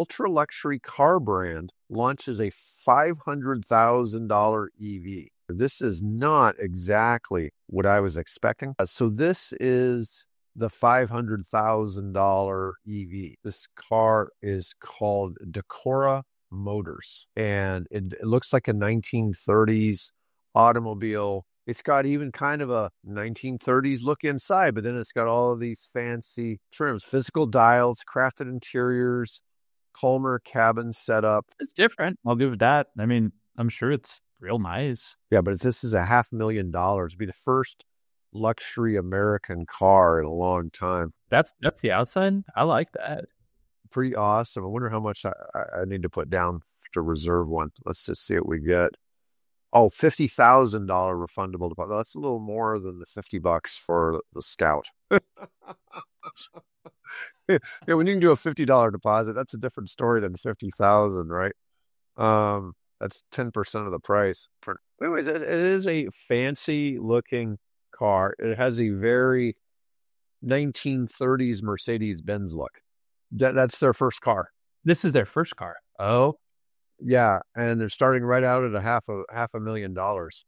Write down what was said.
ultra luxury car brand launches a $500,000 EV. This is not exactly what I was expecting. Uh, So, this is the $500,000 EV. This car is called Dacora Motors, and it, it looks like a 1930s automobile. It's got even kind of a 1930s look inside, but then it's got all of these fancy trims, physical dials, crafted interiors, calmer cabin setup. It's different. I'll give it that. I mean, I'm sure it's real nice. Yeah, but this is a half million dollars. It'd be the first luxury American car in a long time. That's that's the outside. I like that. Pretty awesome. I wonder how much I, I I need to put down to reserve one. Let's just see what we get. Oh, fifty thousand dollar refundable deposit. That's a little more than the fifty bucks for the Scout. yeah, when you can do a fifty dollar deposit, that's a different story than fifty thousand, right? Um, that's ten percent of the price. Anyways, it, it is a fancy looking car. It has a very 1930s Mercedes Benz look. That, that's their first car. This is their first car. Oh, Yeah, and they're starting right out at a half a half a million dollars.